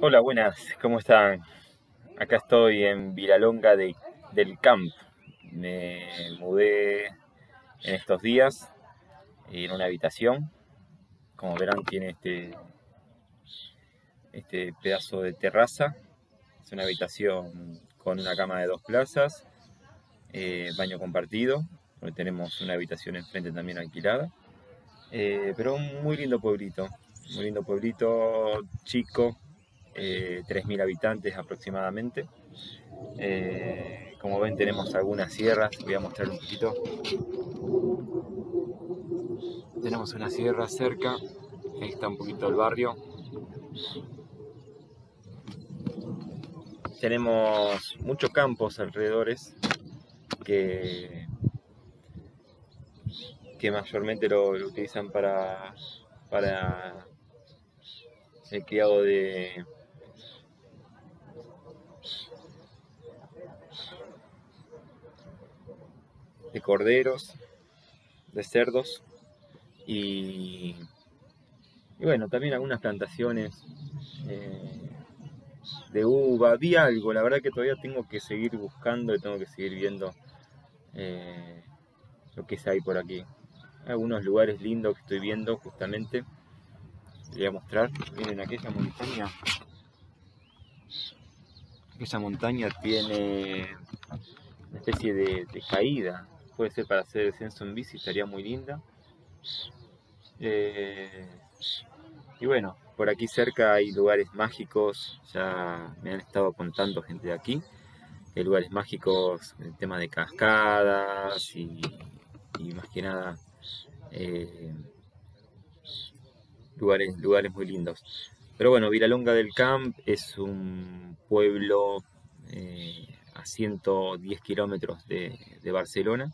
Hola, buenas, ¿cómo están? Acá estoy en Vilalonga de, del Camp. Me mudé en estos días en una habitación. Como verán, tiene este, este pedazo de terraza. Es una habitación con una cama de dos plazas, eh, baño compartido, porque tenemos una habitación enfrente también alquilada. Eh, pero un muy lindo pueblito, muy lindo pueblito, chico, 3.000 eh, habitantes aproximadamente. Eh, como ven tenemos algunas sierras, voy a mostrar un poquito. Tenemos una sierra cerca, ahí está un poquito el barrio. Tenemos muchos campos alrededores que, que mayormente lo, utilizan para, para el criado de, de corderos, de cerdos y, bueno, también algunas plantaciones eh, de uva. Vi algo, la verdad que todavía tengo que seguir buscando y tengo que seguir viendo eh, lo que es ahí por aquí. algunos lugares lindos que estoy viendo justamente. Les voy a mostrar. Miren, aquella montaña. Aquella montaña tiene una especie de caída puede ser para hacer descenso en bici, estaría muy linda. Eh, y bueno, por aquí cerca hay lugares mágicos, ya me han estado contando gente de aquí, hay lugares mágicos, el tema de cascadas y, más que nada eh, lugares, lugares muy lindos. Pero bueno, Viralonga del Camp es un pueblo eh, a 110 kilómetros de, Barcelona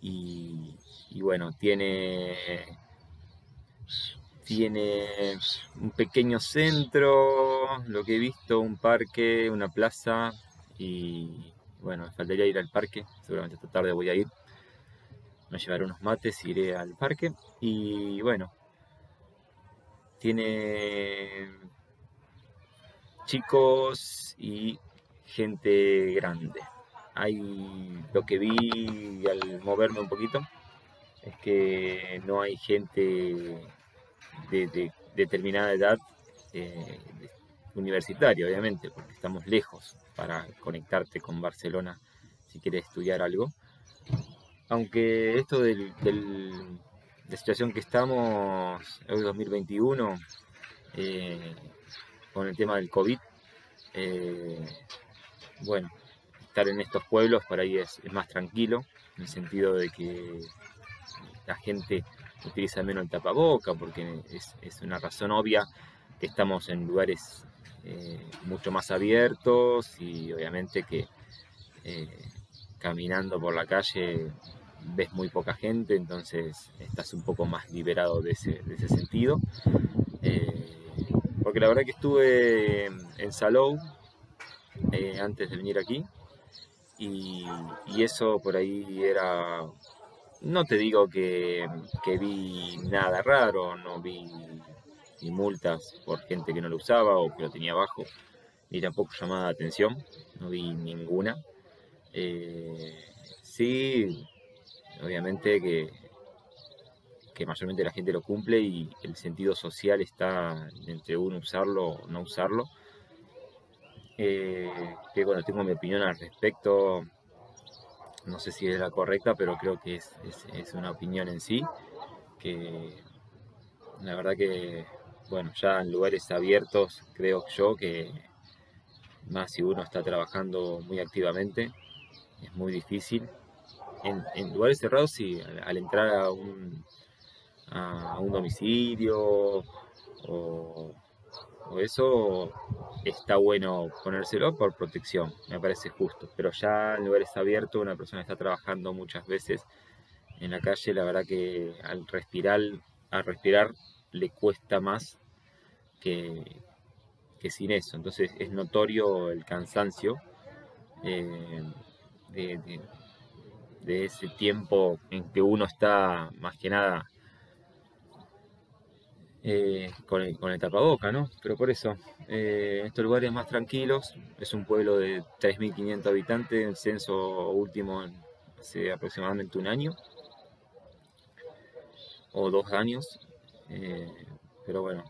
y, bueno, tiene, tiene un pequeño centro, lo que he visto, un parque, una plaza y bueno, me faltaría ir al parque, seguramente esta tarde voy a ir. Me llevaré unos mates, iré al parque y bueno, tiene chicos y gente grande. Hay lo que vi al moverme un poquito es que no hay gente de, determinada edad eh, universitaria, obviamente, porque estamos lejos para conectarte con Barcelona si quieres estudiar algo. Aunque esto del, de la situación que estamos, hoy 2021, eh, con el tema del COVID, eh, bueno, estar en estos pueblos para ahí es, más tranquilo, en el sentido de que la gente utiliza menos el tapaboca, porque es, una razón obvia que estamos en lugares eh, mucho más abiertos y obviamente que caminando por la calle ves muy poca gente, entonces estás un poco más liberado de ese, sentido. Eh, porque la verdad que estuve en Salou, eh, antes de venir aquí. Y, eso por ahí era, no te digo que, vi nada raro, no vi ni multas por gente que no lo usaba o que lo tenía abajo, ni tampoco llamada de atención, no vi ninguna. Eh, sí, obviamente que, que mayormente la gente lo cumple y el sentido social está entre uno usarlo o no usarlo eh, que bueno, tengo mi opinión al respecto, no sé si es la correcta, pero creo que es, es, una opinión en sí, que la verdad que, bueno, ya en lugares abiertos creo yo que más si uno está trabajando muy activamente, es muy difícil. En, lugares cerrados, sí, al, entrar a un, a un domicilio o eso está bueno ponérselo por protección, me parece justo. Pero ya en lugares abiertos, una persona está trabajando muchas veces en la calle, la verdad que al respirar, al respirar le cuesta más que, sin eso. Entonces es notorio el cansancio eh, de ese tiempo en que uno está más que nada eh, con, el, con, el, tapaboca, ¿no? Pero por eso, eh, estos lugares más tranquilos, es un pueblo de 3.500 habitantes, el censo último hace aproximadamente un año o dos años, eh, pero bueno,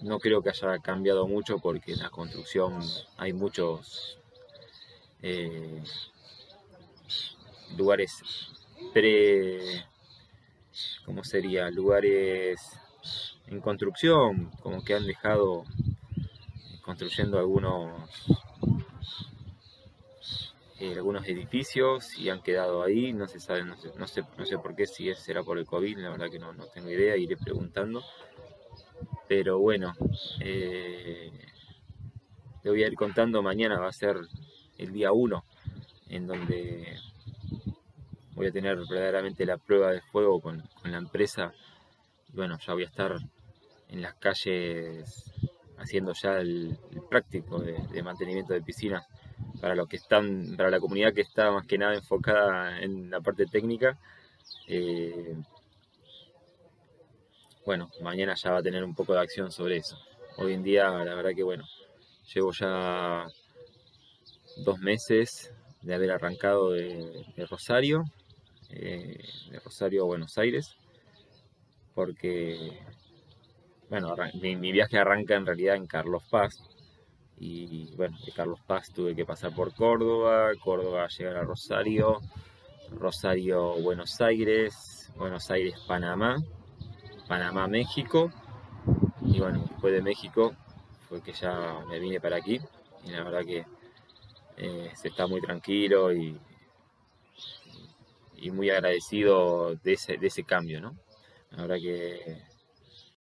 no creo que haya cambiado mucho porque en la construcción hay muchos lugares pre como sería lugares en construcción, como que han dejado construyendo algunos eh, algunos edificios y han quedado ahí, no se sabe, no sé, no sé, no sé por qué, si será por el COVID, la verdad que no, no tengo idea, iré preguntando. Pero bueno, eh, le voy a ir contando mañana, va a ser el día 1, en donde voy a tener verdaderamente la prueba de fuego con, la empresa. Bueno, ya voy a estar en las calles haciendo ya el, práctico de, mantenimiento de piscinas para los que están, para la comunidad que está más que nada enfocada en la parte técnica. Eh, bueno, mañana ya va a tener un poco de acción sobre eso. Hoy en día, la verdad que bueno, llevo ya dos meses de haber arrancado de Rosario eh, de Rosario a Buenos Aires, porque, bueno, mi, viaje arranca en realidad en Carlos Paz, y bueno, de Carlos Paz tuve que pasar por Córdoba, Córdoba llegar a Rosario, Rosario Buenos Aires, Buenos Aires Panamá, Panamá México, y bueno, después de México fue que ya me vine para aquí, y la verdad que eh, se está muy tranquilo y y muy agradecido de ese, de ese cambio, ¿no? Verdad que